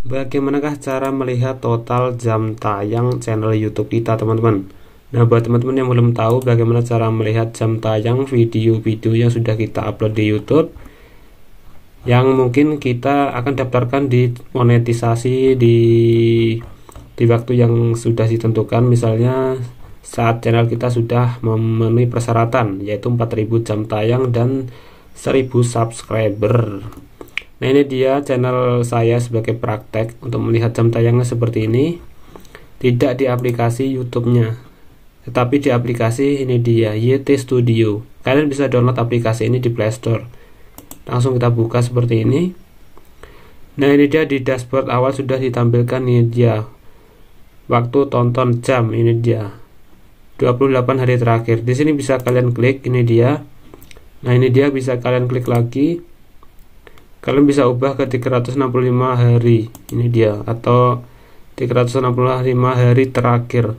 Bagaimanakah cara melihat total jam tayang channel YouTube kita, teman-teman? Nah, buat teman-teman yang belum tahu bagaimana cara melihat jam tayang video-video yang sudah kita upload di YouTube, yang mungkin kita akan daftarkan di monetisasi di di waktu yang sudah ditentukan, misalnya saat channel kita sudah memenuhi persyaratan, yaitu 4000 jam tayang dan 1000 subscriber. Nah ini dia channel saya sebagai praktek untuk melihat jam tayangnya seperti ini. Tidak di aplikasi YouTube-nya. Tetapi di aplikasi ini dia YT Studio. Kalian bisa download aplikasi ini di Play Store. Langsung kita buka seperti ini. Nah ini dia di dashboard awal sudah ditampilkan ini dia. Waktu tonton jam ini dia. 28 hari terakhir. Di sini bisa kalian klik ini dia. Nah ini dia bisa kalian klik lagi kalian bisa ubah ke 365 hari. Ini dia. Atau 365 hari terakhir.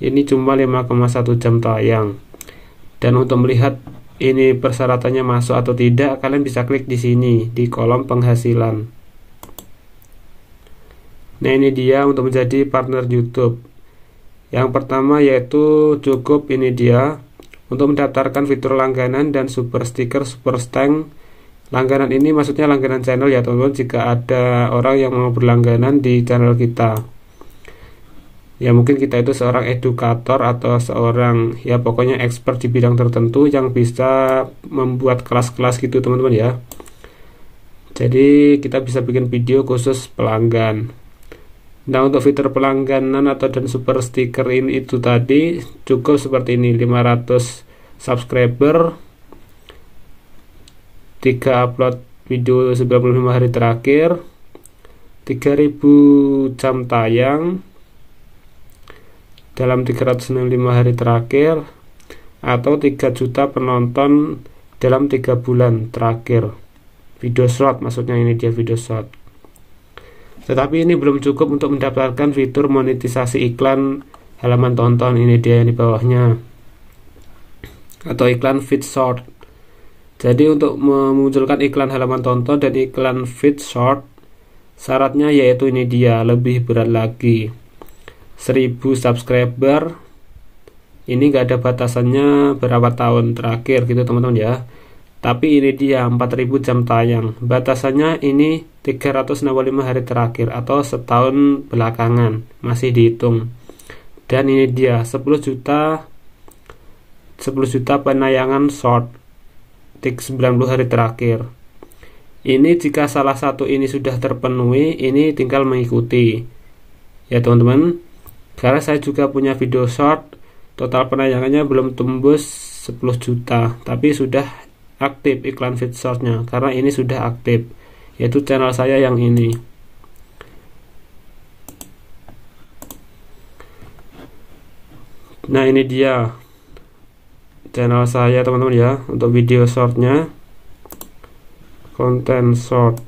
Ini cuma 5,1 jam tayang. Dan untuk melihat ini persyaratannya masuk atau tidak kalian bisa klik di sini di kolom penghasilan. Nah ini dia untuk menjadi partner YouTube. Yang pertama yaitu cukup ini dia untuk mendaftarkan fitur langganan dan super stiker super stank langganan ini maksudnya langganan channel ya teman-teman. Jika ada orang yang mau berlangganan di channel kita. Ya mungkin kita itu seorang edukator atau seorang ya pokoknya expert di bidang tertentu yang bisa membuat kelas-kelas gitu teman-teman ya. Jadi kita bisa bikin video khusus pelanggan. Nah untuk fitur pelangganan atau dan super stiker ini itu tadi cukup seperti ini 500 subscriber 3 upload video 95 hari terakhir 3000 jam tayang. Dalam 365 hari terakhir atau 3 juta penonton dalam 3 bulan terakhir. Video short maksudnya ini dia video short tetapi ini belum cukup untuk mendapatkan fitur monetisasi iklan halaman tonton. Ini dia yang di bawahnya. Atau iklan feed short jadi untuk memunculkan iklan halaman tonton dan iklan feed short syaratnya yaitu ini dia lebih berat lagi. 1000 subscriber ini gak ada batasannya berapa tahun terakhir gitu teman-teman ya. Tapi ini dia 4000 jam tayang. Batasannya ini 365 hari terakhir atau setahun belakangan masih dihitung. Dan ini dia 10 juta 10 juta penayangan short 90 hari terakhir. Ini jika salah satu ini sudah terpenuhi, ini tinggal mengikuti. Ya teman-teman, karena saya juga punya video short, total penayangannya belum tembus 10 juta, tapi sudah aktif iklan feed shortnya, karena ini sudah aktif, yaitu channel saya yang ini. Nah ini dia channel saya teman-teman ya untuk video shortnya. Konten short.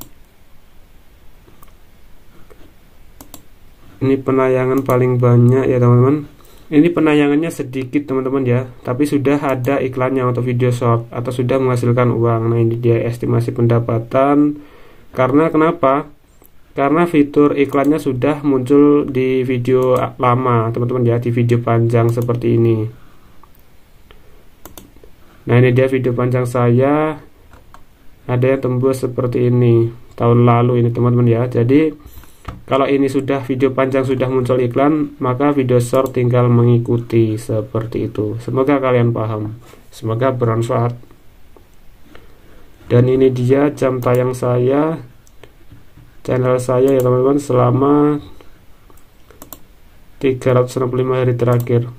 Ini penayangan paling banyak ya teman-teman. Ini penayangannya sedikit teman-teman ya. Tapi sudah ada iklannya untuk video short atau sudah menghasilkan uang. Nah ini dia estimasi pendapatan. Karena kenapa? Karena fitur iklannya sudah muncul di video lama teman-teman ya di video panjang seperti ini Nah ini dia video panjang saya. Ada yang tembus seperti ini Tahun lalu ini teman-teman ya. Jadi kalau ini sudah video panjang sudah muncul iklan Maka video short tinggal mengikuti Seperti itu. Semoga kalian paham. Semoga bermanfaat. Dan ini dia jam tayang saya Channel saya ya teman-teman Selama 365 hari terakhir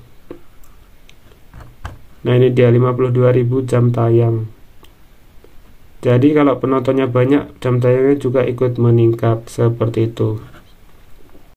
Nah ini dia 52.000 jam tayang. Jadi kalau penontonnya banyak jam tayangnya juga ikut meningkat seperti itu